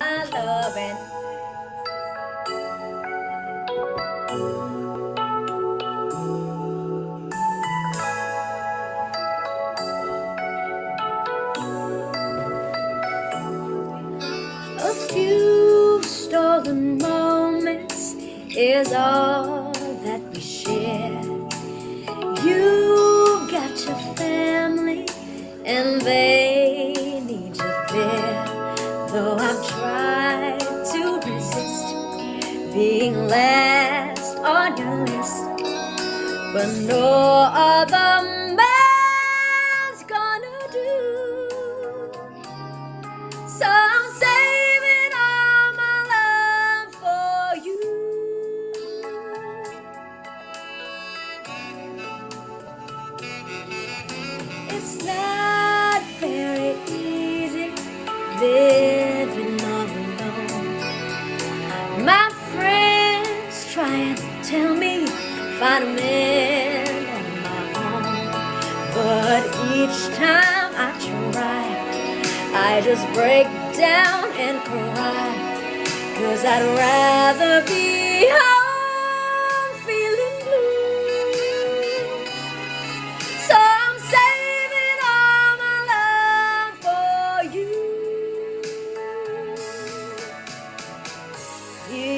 I love it. A few stolen moments is all last on your list, but no other man's gonna do. So I'm saving all my love for you. It's not very easy living man on my own, but each time I try, I just break down and cry. Cause I'd rather be home feeling blue. So I'm saving all my love for you. You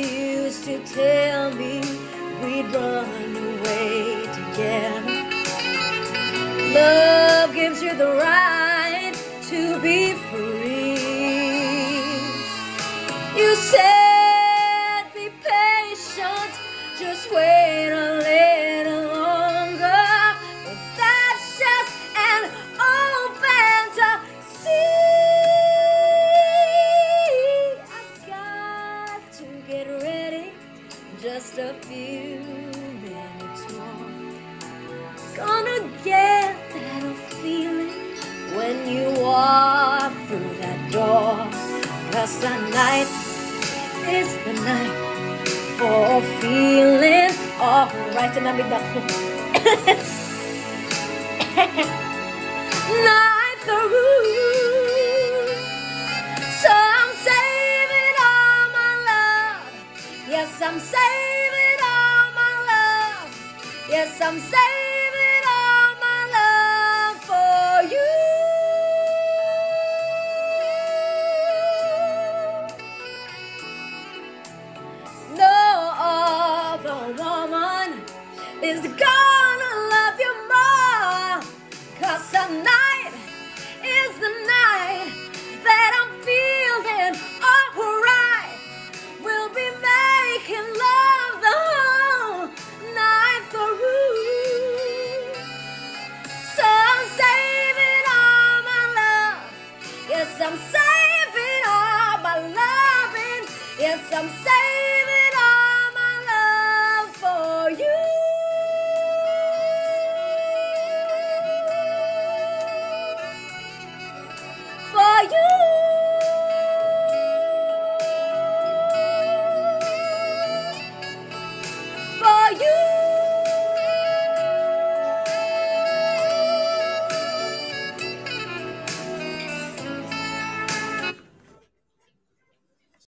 used to tell me we'd run away together. Love gives you the right to be free. You said just a few minutes more. Gonna get that feeling when you walk through that door. Cause tonight is the night for feeling alright. Tonight, big Night through. Yes, I'm saving all my love for you. No other woman is gone. comes